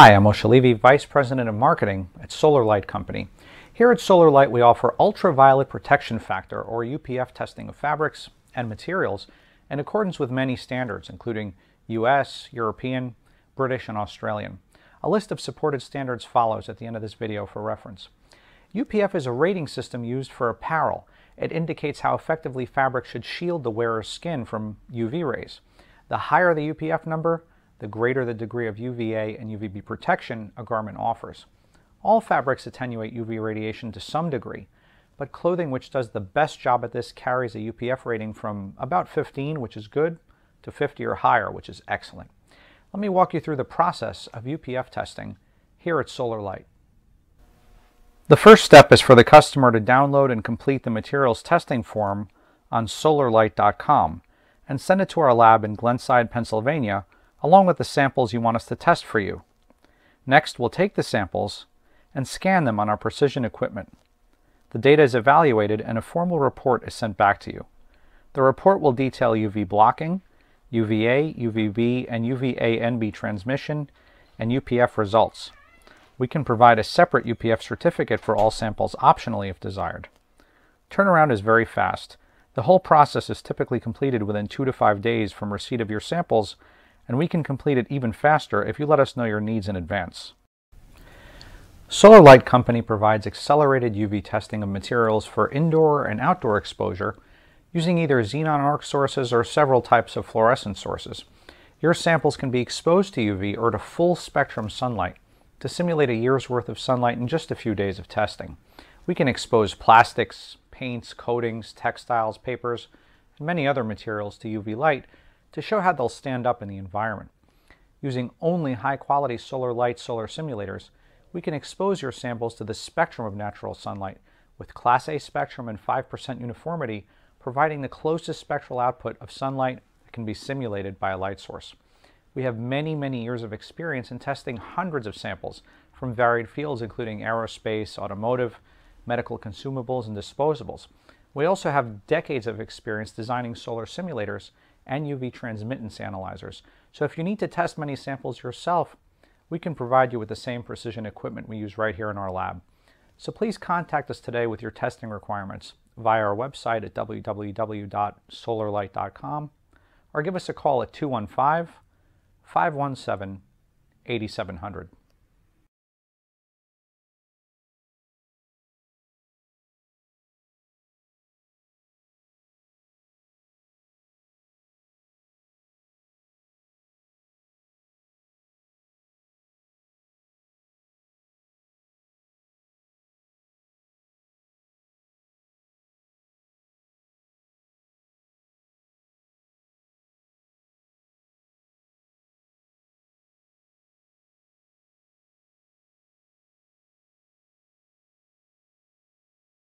Hi, I'm Moshe Levy, Vice President of Marketing at Solar Light Company. Here at Solar Light, we offer ultraviolet protection factor, or UPF testing of fabrics and materials in accordance with many standards, including US, European, British, and Australian. A list of supported standards follows at the end of this video for reference. UPF is a rating system used for apparel. It indicates how effectively fabric should shield the wearer's skin from UV rays. The higher the UPF number, the greater the degree of UVA and UVB protection a garment offers. All fabrics attenuate UV radiation to some degree, but clothing which does the best job at this carries a UPF rating from about 15, which is good, to 50 or higher, which is excellent. Let me walk you through the process of UPF testing here at Solar Light. The first step is for the customer to download and complete the materials testing form on solarlight.com and send it to our lab in Glenside, Pennsylvania along with the samples you want us to test for you. Next, we'll take the samples and scan them on our precision equipment. The data is evaluated and a formal report is sent back to you. The report will detail UV blocking, UVA, UVB, and UVA-NB transmission, and UPF results. We can provide a separate UPF certificate for all samples optionally if desired. Turnaround is very fast. The whole process is typically completed within two to five days from receipt of your samples and we can complete it even faster if you let us know your needs in advance. Solar Light Company provides accelerated UV testing of materials for indoor and outdoor exposure using either xenon arc sources or several types of fluorescent sources. Your samples can be exposed to UV or to full spectrum sunlight to simulate a year's worth of sunlight in just a few days of testing. We can expose plastics, paints, coatings, textiles, papers, and many other materials to UV light to show how they'll stand up in the environment. Using only high-quality solar light solar simulators, we can expose your samples to the spectrum of natural sunlight with Class A spectrum and 5% uniformity, providing the closest spectral output of sunlight that can be simulated by a light source. We have many, many years of experience in testing hundreds of samples from varied fields including aerospace, automotive, medical consumables, and disposables. We also have decades of experience designing solar simulators and UV transmittance analyzers. So if you need to test many samples yourself, we can provide you with the same precision equipment we use right here in our lab. So please contact us today with your testing requirements via our website at www.solarlight.com or give us a call at 215 517 8700.